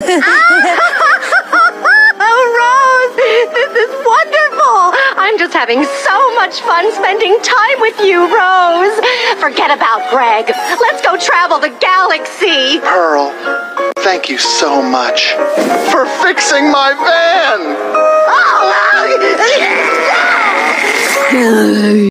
Oh, Rose, this is wonderful. I'm just having so much fun spending time with you, Rose. Forget about Greg. Let's go travel the galaxy. Pearl, thank you so much for fixing my van. Oh, uh,